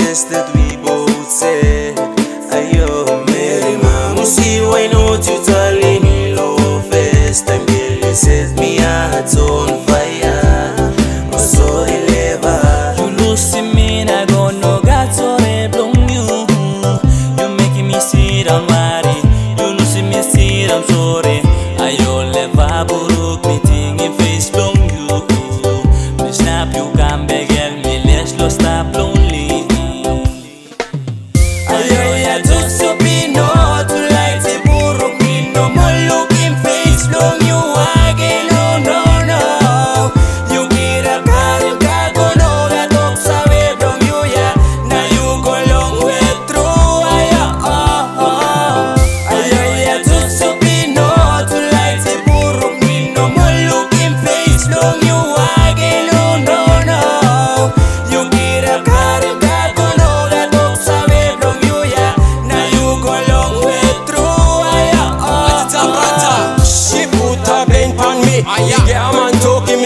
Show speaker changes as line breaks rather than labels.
says that we both said, Ayo, Mary, Mama, see why not you?
I yeah. a man talking